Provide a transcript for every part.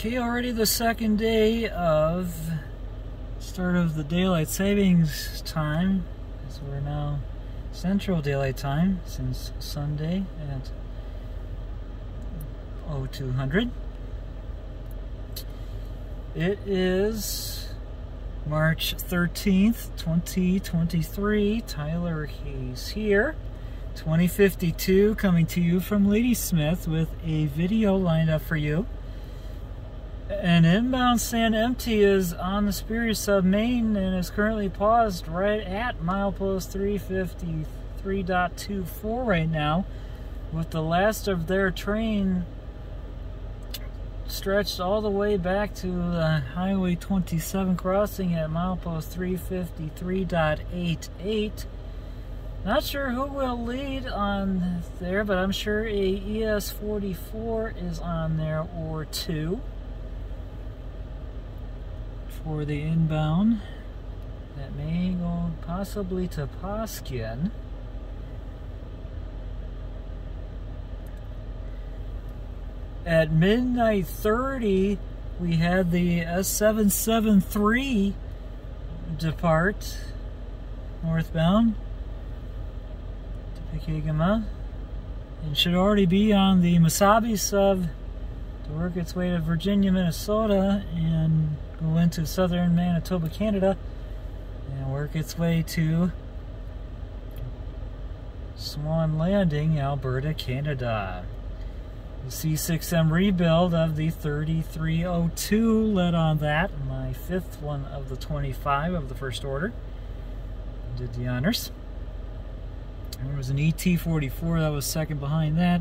Okay, already the second day of start of the daylight savings time. So we're now central daylight time since Sunday at 0200. It is March 13th, 2023. Tyler Hayes here. 2052 coming to you from Ladysmith with a video lined up for you. An inbound Sand Empty is on the Superior Sub Main and is currently paused right at milepost 353.24 right now, with the last of their train stretched all the way back to the Highway 27 crossing at milepost 353.88. Not sure who will lead on there, but I'm sure a ES44 is on there or two for the inbound that may go possibly to Poskin. At midnight 30, we had the S773 depart northbound to Pokegama and should already be on the Mesabi sub to work its way to Virginia, Minnesota and go into southern Manitoba, Canada, and work its way to Swan Landing, Alberta, Canada. The C6M rebuild of the 3302 led on that, my fifth one of the 25 of the first order. Did the honors. There was an ET44 that was second behind that,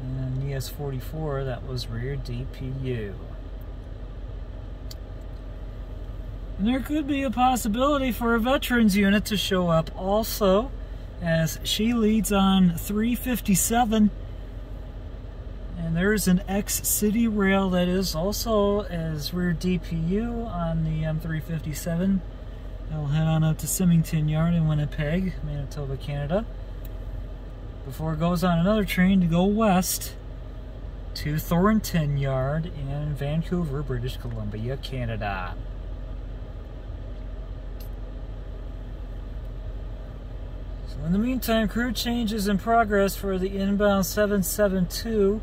and an ES44 that was rear DPU. And there could be a possibility for a veterans unit to show up also, as she leads on 357. And there's an X CitiRail that is also as rear DPU on the M357. I'll head on up to Symington Yard in Winnipeg, Manitoba, Canada, before it goes on another train to go west to Thornton Yard in Vancouver, British Columbia, Canada. So in the meantime, crew change is in progress for the inbound 772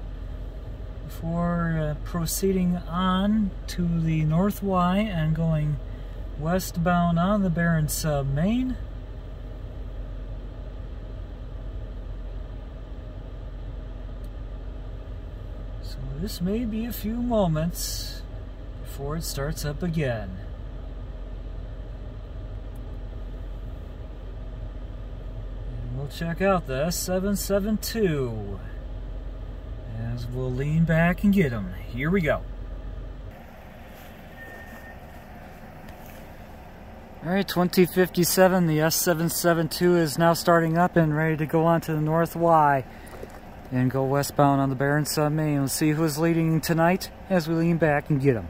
before uh, proceeding on to the North Y and going westbound on the Barron Sub Main. So this may be a few moments before it starts up again. we'll check out the S772 as we'll lean back and get them. Here we go. Alright, 2057, the S772 is now starting up and ready to go on to the North Y and go westbound on the Barron Sub Main. We'll see who's leading tonight as we lean back and get them.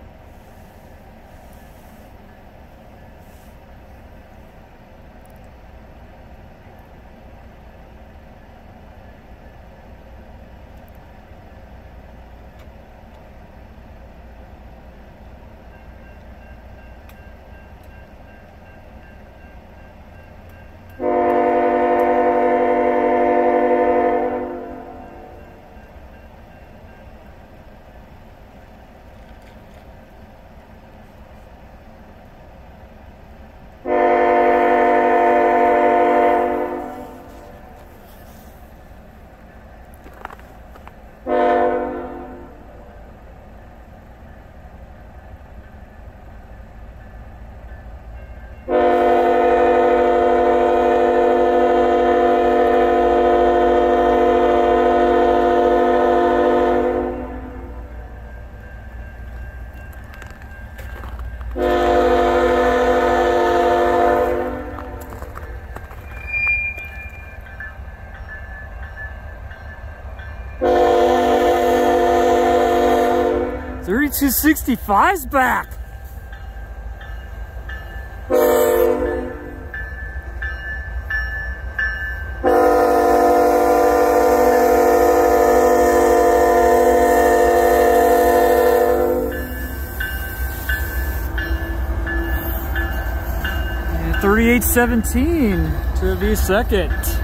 265's back. Thirty-eight seventeen to the second.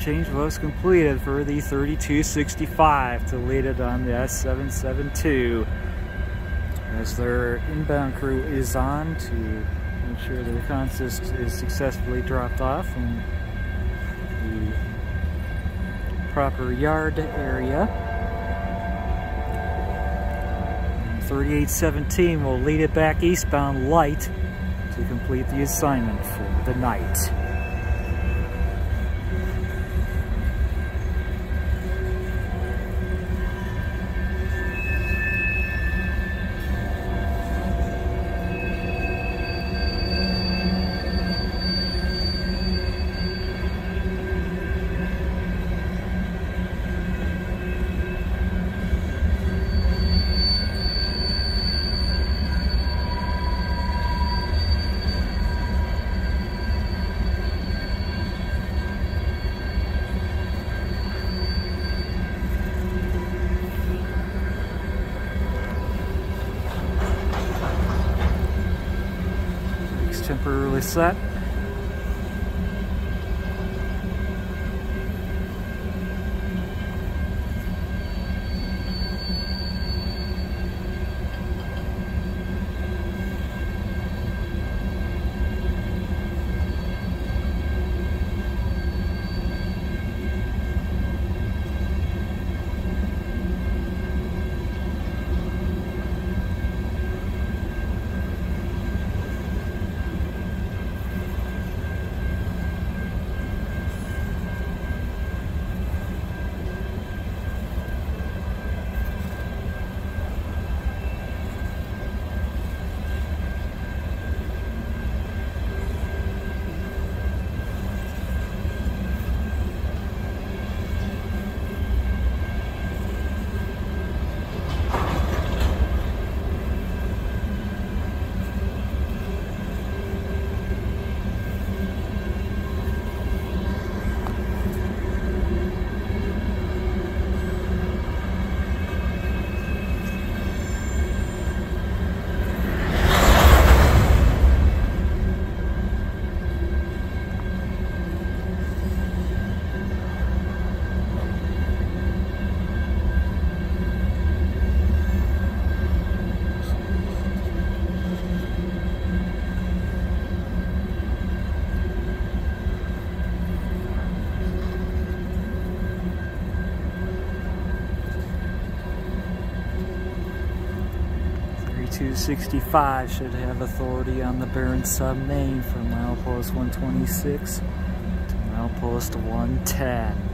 Change was completed for the 3265 to lead it on the S772. As their inbound crew is on to make sure the consist is successfully dropped off in the proper yard area. 3817 will lead it back eastbound light to complete the assignment for the night. reset. 265 should have authority on the Barron Sub main from milepost 126 to milepost 110.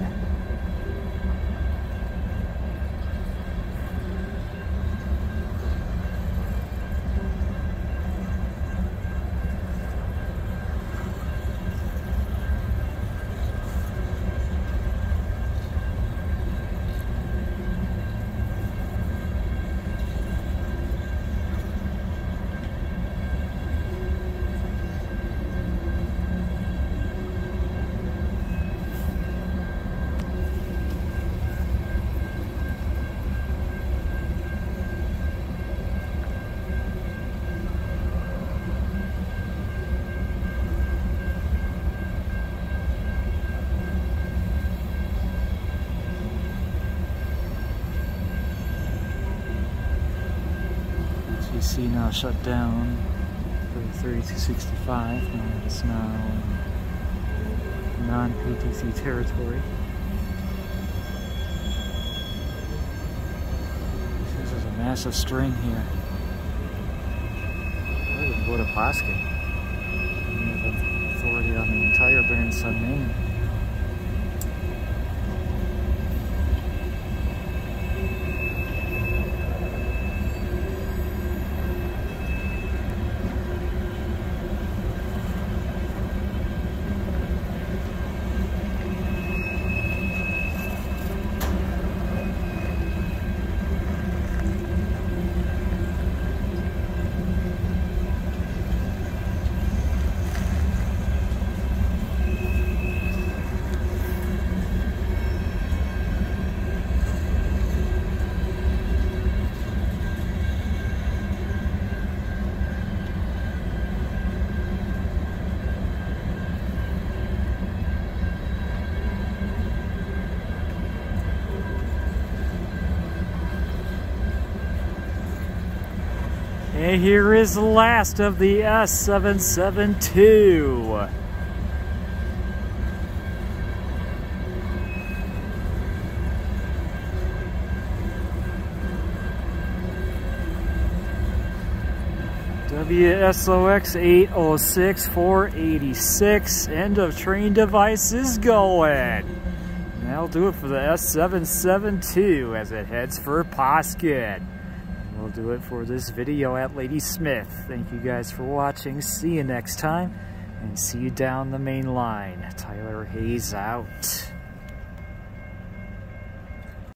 PTC now shut down for the 3265, and it's now non-PTC territory. This is a massive string here. I would go to have authority on the entire Barron Sub. And here is the last of the S772. WSOX 806 486 end of train device is going. that'll do it for the S772 as it heads for Posket will do it for this video at Ladysmith. Thank you guys for watching. See you next time. And see you down the main line. Tyler Hayes out.